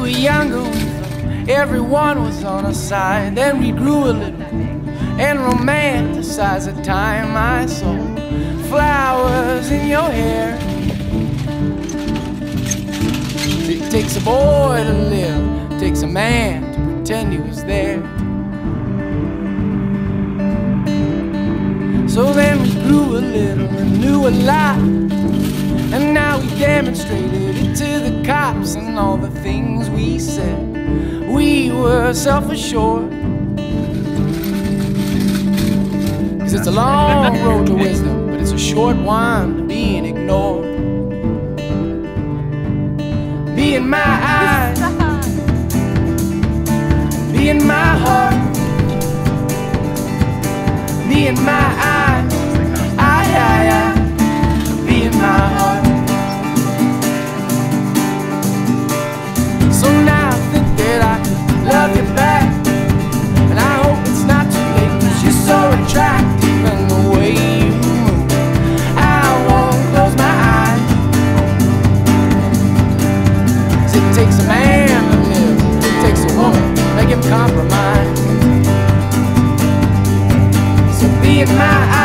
younger, we thought everyone was on our side. Then we grew a little and romanticized the time I saw flowers in your hair. It takes a boy to live, takes a man to pretend he was there. So then we grew a little and knew a lot. And now we demonstrated it to the cops and all the things we said. We were self assured. Cause it's a long road to wisdom, but it's a short one to being ignored. Be in my eyes, be in my heart, be in my eyes, 'Cause it takes a man to live, it takes a woman, to make him compromise. So be in my eyes.